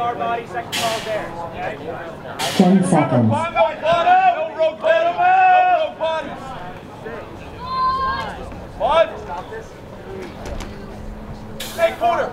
our body, second is theirs. Okay? 10 seconds. No rope bottom, no rope bottom. One. Hey, quarter.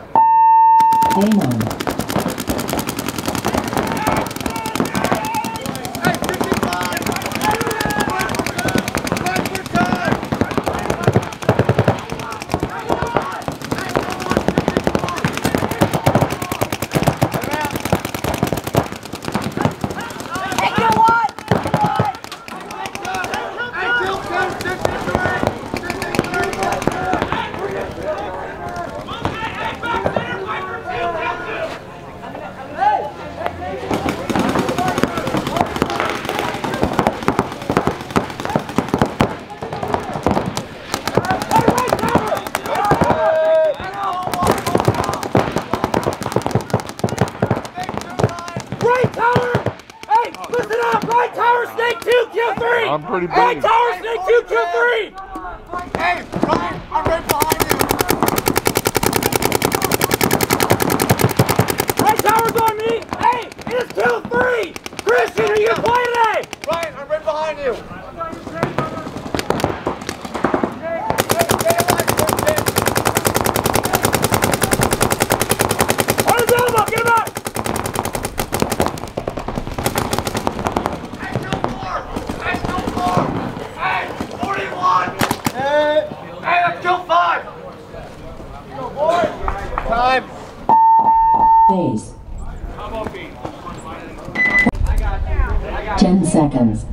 I'm pretty big. Hey, Tower Snake 223! Time. Days. Ten seconds.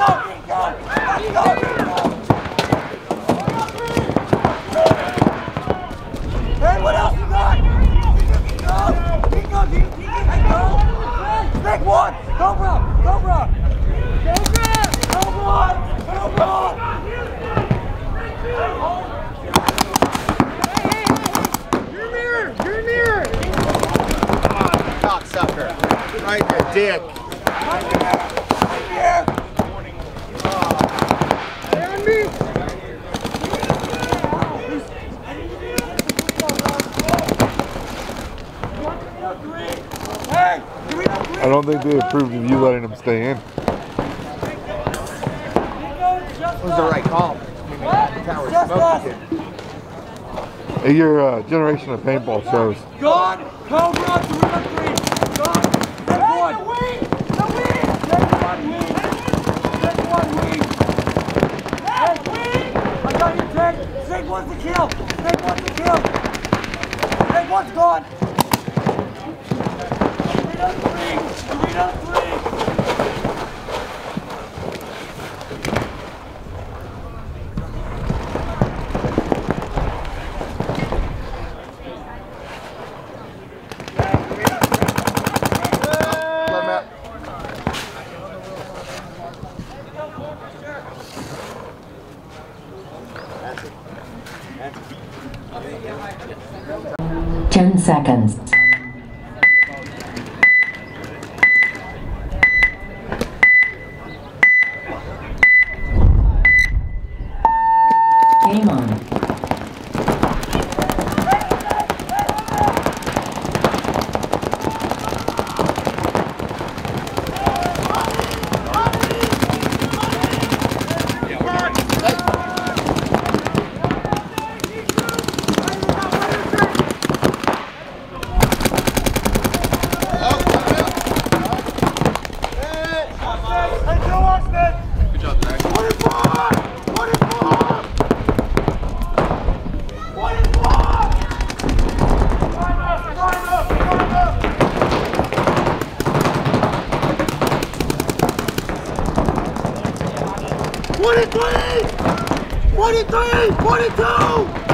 go! your uh, generation of paintball shows. God, Cobra three. 23, 22!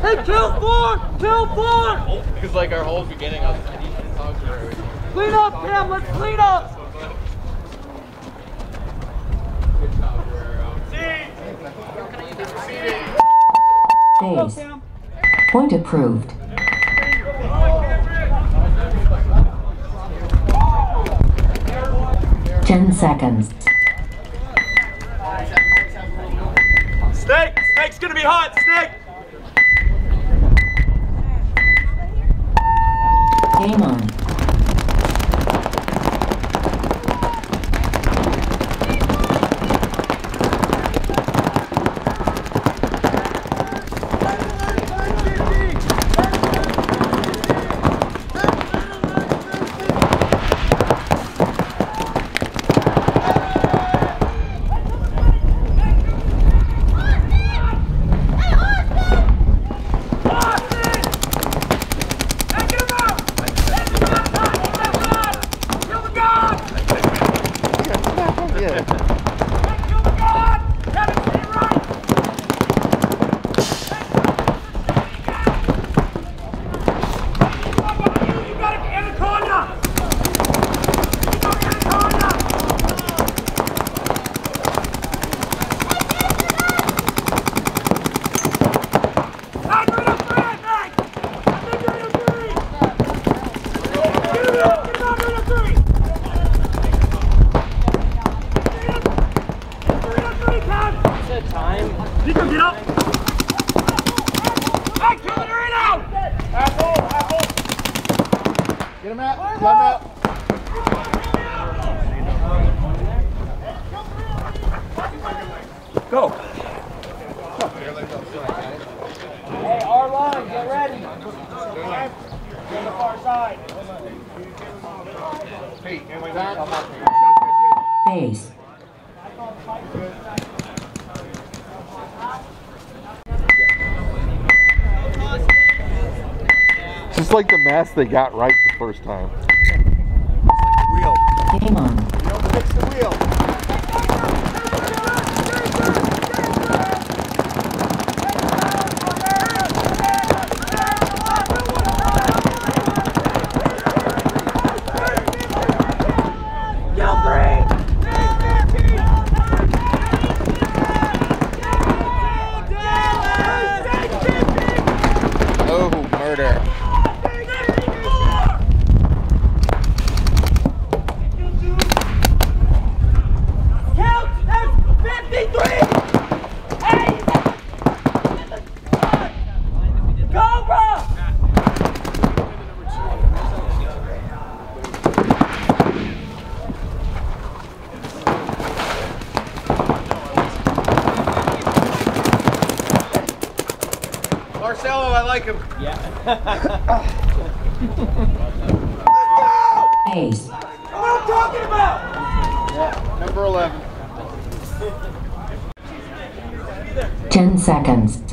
Hey, kill four! Kill four! Because like our whole beginning, I was like, Clean up, Cam! Let's clean up! Goals. Point approved. Ten seconds. Snake! Snake's gonna be hot! Snake! Game on. gas they got right the first time. seconds.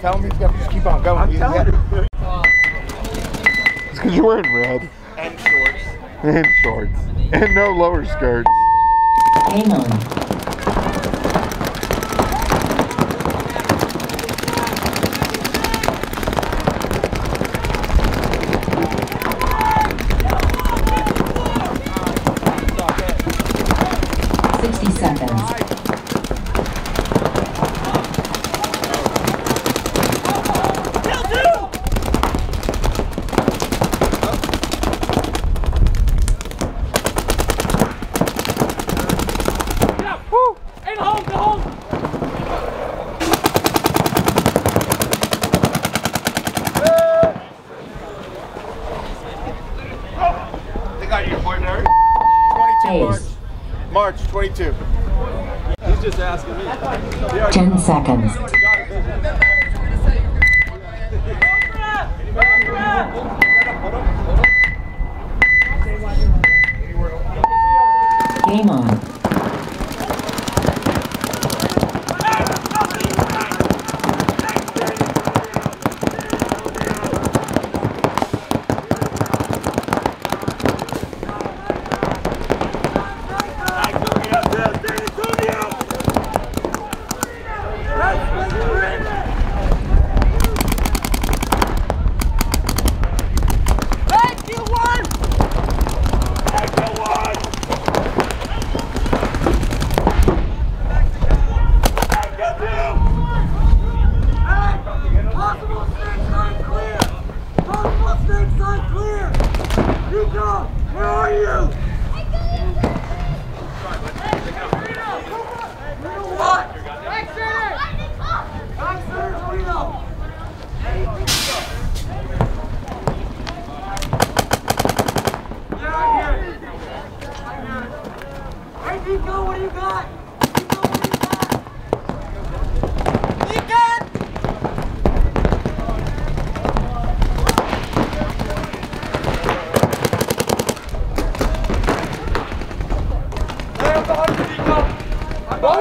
Tell him he's got to just keep on going. He's got- It's because you're wearing red And shorts. and shorts and no lower skirts. Game on. Seconds.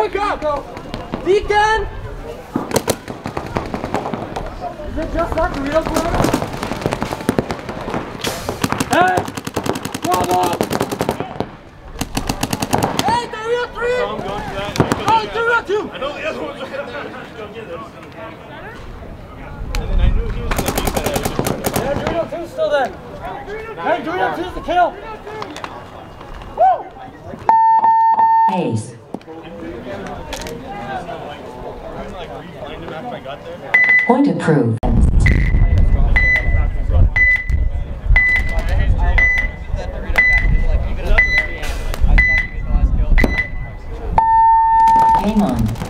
Oh, we go! Deacon! Is it just like real glitter? Hey! Come on! Hey, the real three! I'm going to that. Oh, the real two! I know the other one's Yeah, Dorito two's still there. Hey, Dorito two's the kill! Hayes. Point approved. Game on.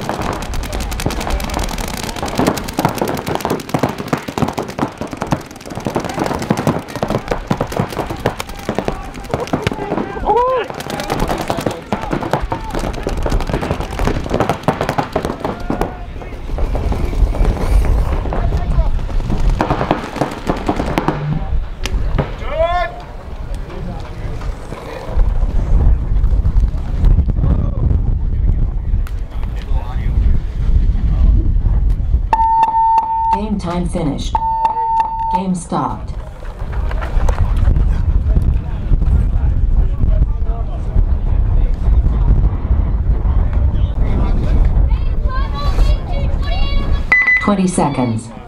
Game time finished. Game stopped. Twenty seconds.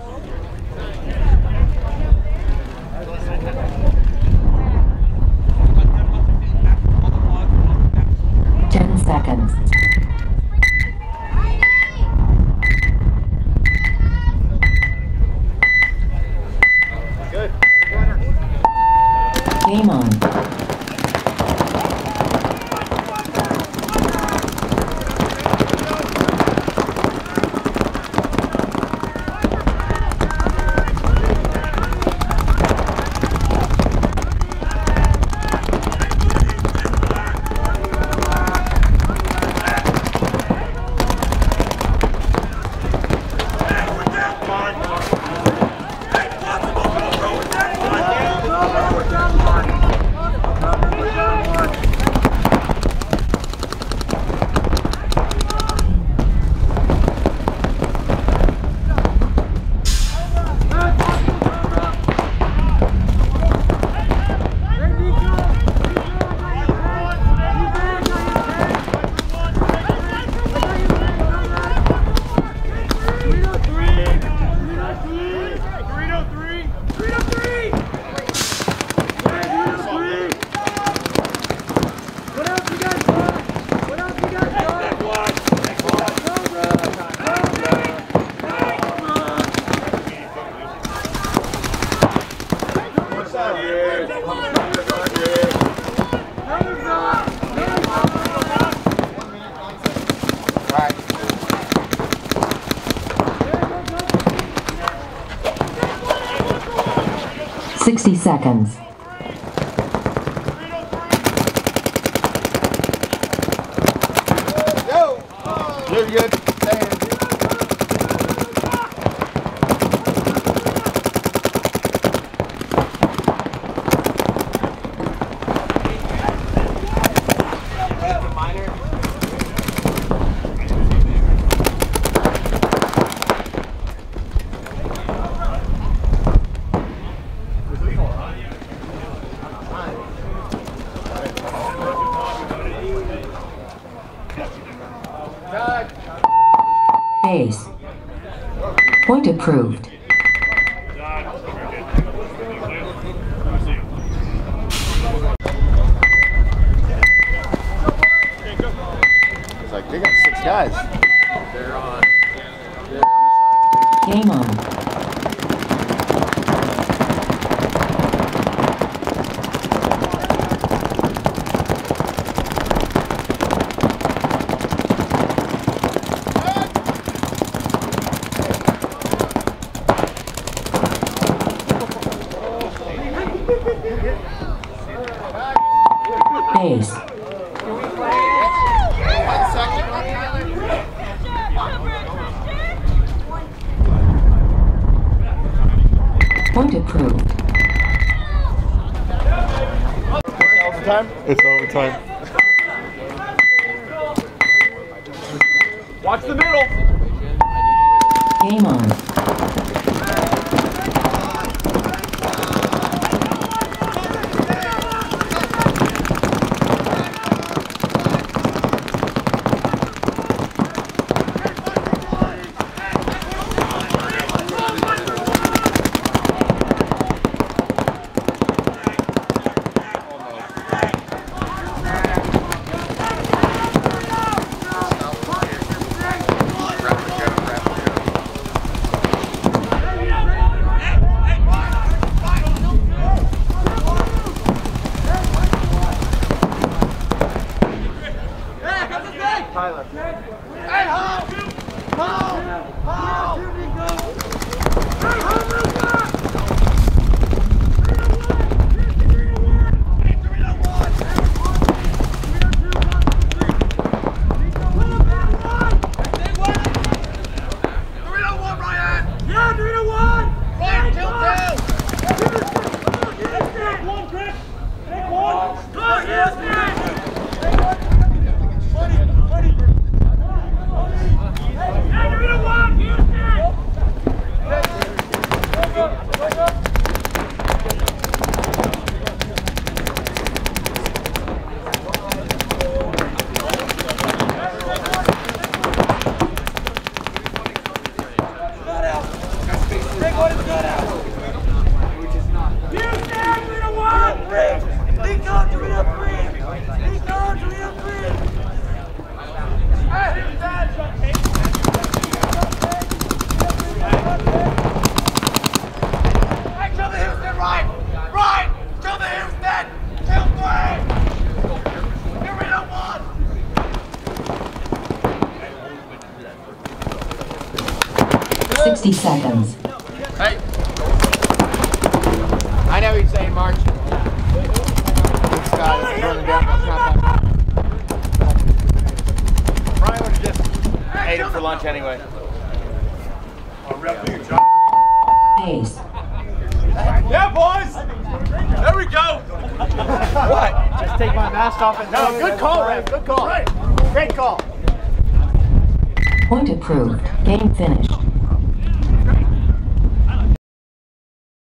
60 seconds. Go! You're good. Ace. Point approved. It's like, they got six guys. They're on. Game on. Ace. Point approved. Overtime? It's overtime. Watch the middle. Game on. Seconds.